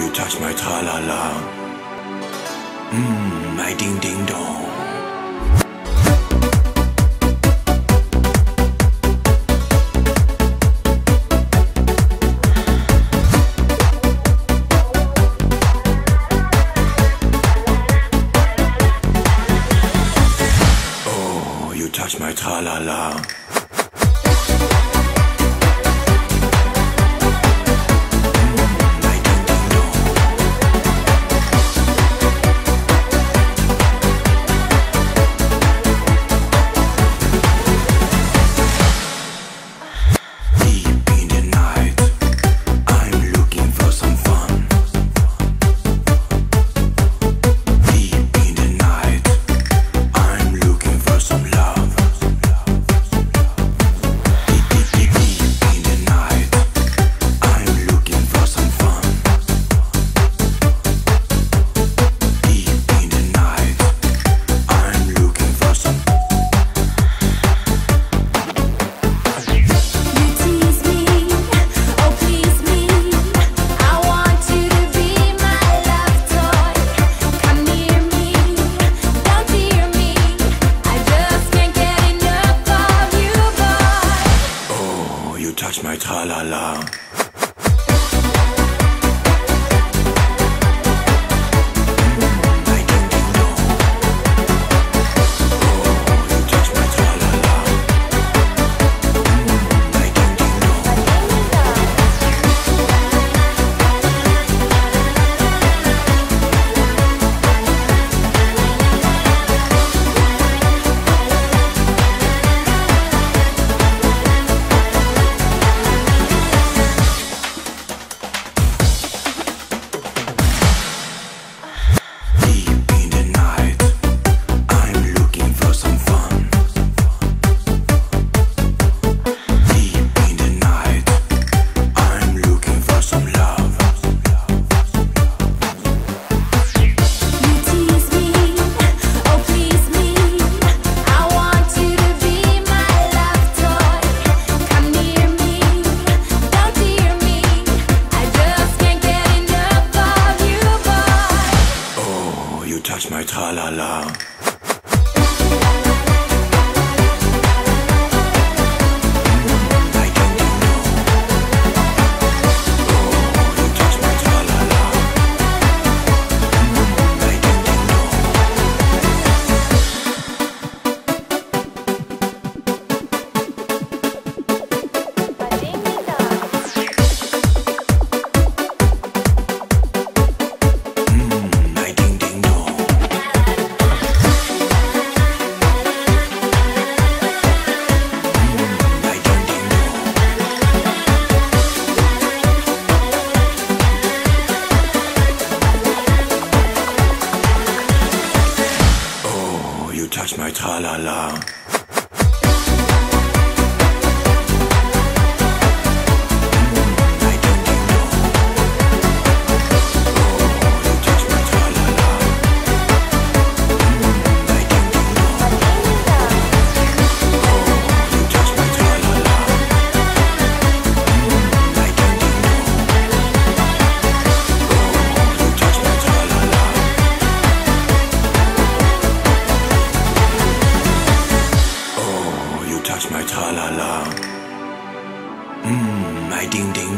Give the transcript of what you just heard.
you touch my tra-la-la. Mmm, my ding-ding-dong. Oh, touch my tra-la-la. Tralala. touch my tra-la-la. -la. touch my tralala. ding ding.